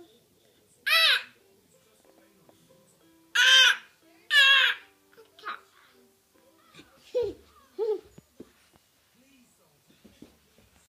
Bye.